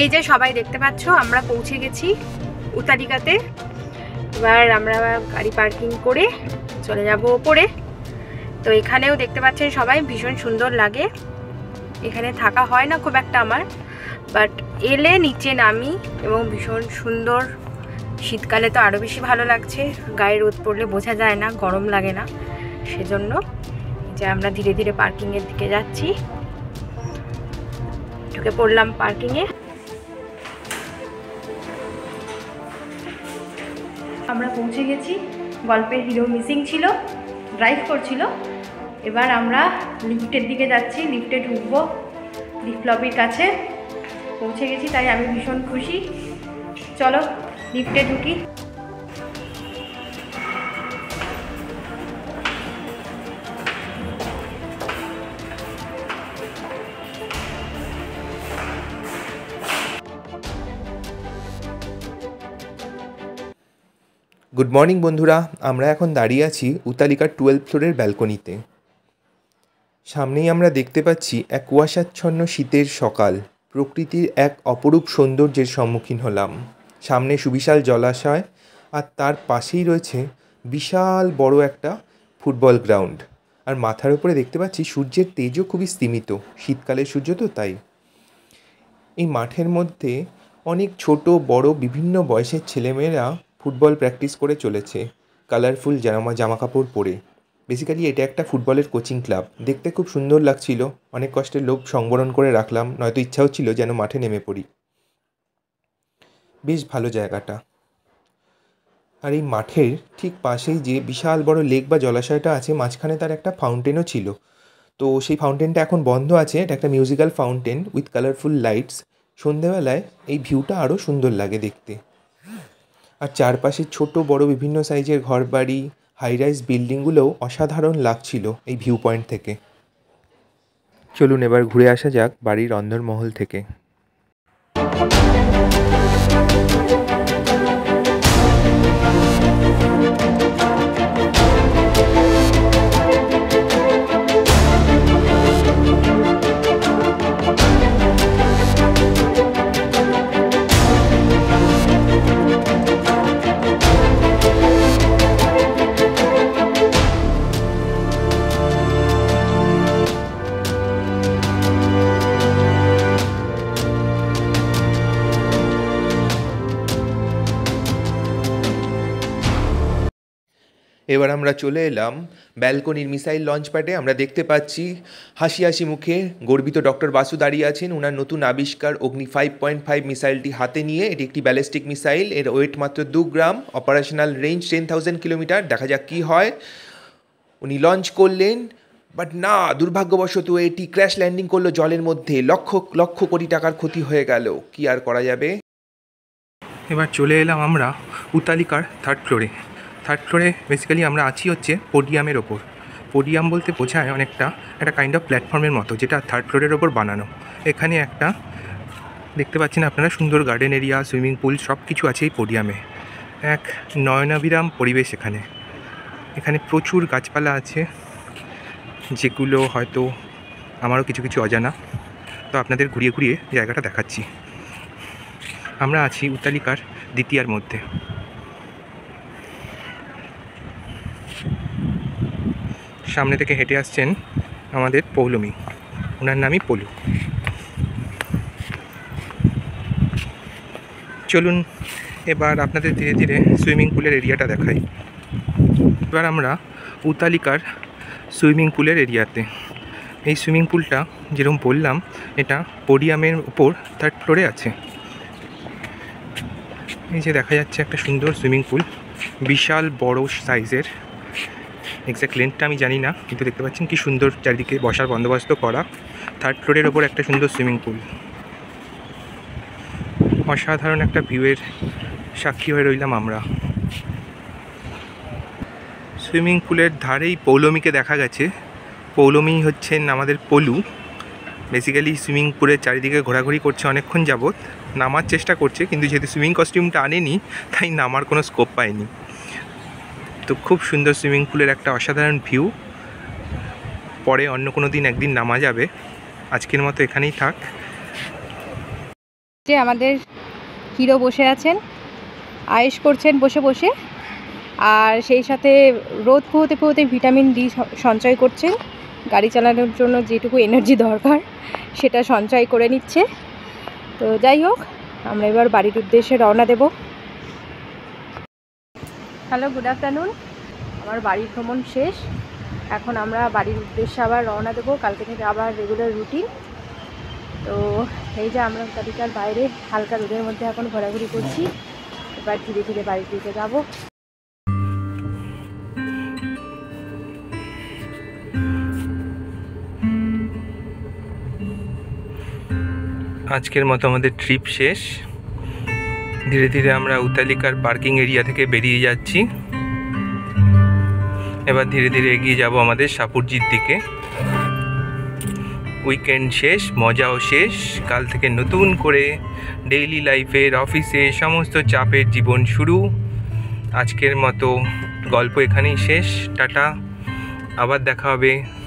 এই যে সবাই দেখতে পাচ্ছ, আমরা পৌঁছে গেছি উতালিকাতে এবার আমরা গাড়ি পার্কিং করে চলে যাব ওপরে। তো এখানেও দেখতে পাচ্ছেন সবাই, ভীষণ সুন্দর লাগে। এখানে থাকা হয় না খুব একটা আমার বাট এলে নিচে নামি এবং ভীষণ সুন্দর। শীতকালে তো আরও বেশি ভালো লাগছে, গায়ে রোদ পড়লে বোঝা যায় না, গরম লাগে না। সেজন্য যে আমরা ধীরে ধীরে পার্কিংয়ের দিকে যাচ্ছি। ঢুকে পড়লাম পার্কিংয়ে। আমরা পৌঁছে গেছি। গল্পের হিরো মিসিং ছিল ড্রাইভ করছিল। এবার আমরা লিফটের দিকে যাচ্ছি লিফটে ঢুকবো। লিফট লবির কাছে পৌঁছে গেছি, তাই আমি ভীষণ খুশি। চলো লিফটে ঢুকি। গুড মর্নিং বন্ধুরা। আমরা এখন দাঁড়িয়ে আছি উতালিকার টুয়েলভ ফ্লোরের ব্যালকনিতে সামনেই আমরা দেখতে পাচ্ছি এক কুয়াশাচ্ছন্ন শীতের সকাল। প্রকৃতির এক অপরূপ সৌন্দর্যের সম্মুখীন হলাম। সামনে সুবিশাল জলাশয় আর তার পাশেই রয়েছে বিশাল বড় একটা ফুটবল গ্রাউন্ড। আর মাথার উপরে দেখতে পাচ্ছি সূর্যের তেজও খুবই স্তীমিত। শীতকালের সূর্য তো তাই। এই মাঠের মধ্যে অনেক ছোট, বড়, বিভিন্ন বয়সের ছেলেমেয়েরা ফুটবল প্র্যাকটিস করে চলেছে। কালারফুল জামা কাপড় পরে। বেসিক্যালি এটা একটা ফুটবলের কোচিং ক্লাব। দেখতে খুব সুন্দর লাগছিল। অনেক কষ্টের লোভ সংবরণ করে রাখলাম। নয়তো ইচ্ছাও ছিল যেন মাঠে নেমে পড়ি। বেশ ভালো জায়গাটা। আর এই মাঠের ঠিক পাশেই যে বিশাল বড় লেক বা জলাশয়টা আছে, মাঝখানে তার একটা ফাউন্টেনও ছিল। তো সেই ফাউন্টেনটা এখন বন্ধ আছে। এটা একটা musical fountain with colourful lights. সন্ধেবেলায় এই ভিউটা আরও সুন্দর লাগে দেখতে। আর চারপাশে ছোট বড় বিভিন্ন সাইজের ঘরবাড়ি হাই রাইজ বিল্ডিংগুলোও অসাধারণ লাগছিল এই ভিউ পয়েন্ট থেকে। চলুন এবার ঘুরে আসা যাক বাড়ির অন্দরমহল থেকে। এবার আমরা চলে এলাম ব্যালকনির মিসাইল লঞ্চ প্যাডে আমরা দেখতে পাচ্ছি হাসি হাসি মুখে গর্বিত ডক্টর বাসু দাঁড়িয়ে আছেন। ওনার নতুন আবিষ্কার অগ্নি ফাইভ পয়েন্ট ফাইভ মিসাইলটি হাতে নিয়ে। এটি একটি ব্যালিস্টিক মিসাইল এর ওয়েট মাত্র দু গ্রাম। Operational range ten thousand kilometre দেখা যাক কী হয়। উনি লঞ্চ করলেন বাট না, দুর্ভাগ্যবশত এটি ক্র্যাশ ল্যান্ডিং করল জলের মধ্যে। লক্ষ লক্ষ কোটি টাকার ক্ষতি হয়ে গেল। কি আর করা যাবে? এবার চলে এলাম আমরা উতালিকার থার্ড ফ্লোরে থার্ড ফ্লোরে বেসিক্যালি আমরা আছি হচ্ছে পোডিয়ামের ওপর। পোডিয়াম বলতে বোঝায় অনেকটা একটা কাইন্ড অফ প্ল্যাটফর্মের মতো, যেটা থার্ড ফ্লোরের ওপর বানানো। এখানে একটা দেখতে পাচ্ছেন আপনারা, সুন্দর গার্ডেন এরিয়া সুইমিং পুল সব কিছু আছে এই পোডিয়ামে এক নয়নাভিরাম পরিবেশ এখানে। এখানে প্রচুর গাছপালা আছে, যেগুলো হয়তো আমারও কিছু কিছু অজানা। তো আপনাদের ঘুরিয়ে ঘুরিয়ে জায়গাটা দেখাচ্ছি। আমরা আছি উত্তালিকার দ্বিতীয়ার মধ্যে। সামনে থেকে হেঁটে আসছেন আমাদের পৌলমি। ওনার নামই পলু। চলুন এবার আপনাদের ধীরে ধীরে সুইমিং পুলের এরিয়াটা দেখাই। এবার আমরা উতালিকার সুইমিং পুলের এরিয়াতে। এই সুইমিং পুলটা যেরকম বললাম, এটা পোডিয়ামের উপর থার্ড ফ্লোরে আছে। এই যে দেখা যাচ্ছে একটা সুন্দর সুইমিং পুল, বিশাল বড় সাইজের। এক্স্যাক্ট লেন্থটা আমি জানি না, কিন্তু দেখতে পাচ্ছেন কি সুন্দর চারিদিকে বসার বন্দোবস্ত করা। থার্ড ফ্লোরের ওপর একটা সুন্দর সুইমিং পুল অসাধারণ একটা ভিউয়ের সাক্ষী হয়ে রইলাম আমরা। সুইমিং পুলের ধারেই পৌলমীকে দেখা গেছে। পৌলমী হচ্ছেন আমাদের পলু। বেসিক্যালি সুইমিং পুলের চারিদিকে ঘোরাঘুরি করছে অনেকক্ষণ যাবৎ। নামার চেষ্টা করছে, কিন্তু যেহেতু সুইমিং কস্টিউমটা আনেনি, তাই নামার কোনো স্কোপ পায়নি। তো খুব সুন্দর সুইমিং পুলের একটা অসাধারণ ভিউ। পরে অন্য কোনো দিন একদিন নামা যাবে। আজকের মতো এখানেই থাক। যে আমাদের হিরো বসে আছেন আয়েস করছেন বসে বসে। আর সেই সাথে রোদ পোহতে পোহতে ভিটামিন ডি সঞ্চয় করছেন। গাড়ি চালানোর জন্য যেটুকু এনার্জি দরকার, সেটা সঞ্চয় করে নিচ্ছে। তো যাই হোক, আমরা এবার বাড়ির উদ্দেশ্যে রওনা দেব। হ্যালো গুড আফটারনুন আমার বাড়ির ভ্রমণ শেষ। এখন আমরা বাড়ির উদ্দেশ্যে আবার রওনা দেবো। কালকে থেকে আবার রেগুলার রুটিন তো এই যে আমরা তালিকার বাইরে হালকা রোদের মধ্যে এখন ঘোরাঘুরি করছি। এবার ধীরে ধীরে বাড়ির দিকে যাব। আজকের মতো আমাদের ট্রিপ শেষ। ধীরে ধীরে আমরা উতালিকার পার্কিং এরিয়া থেকে বেরিয়ে যাচ্ছি। এবার ধীরে ধীরে এগিয়ে যাব আমাদের সাপুরজির দিকে। উইকেন্ড শেষ, মজাও শেষ। কাল থেকে নতুন করে ডেইলি লাইফের অফিসে সমস্ত চাপের জীবন শুরু। আজকের মতো গল্প এখানেই শেষ। টাটা। আবার দেখা হবে।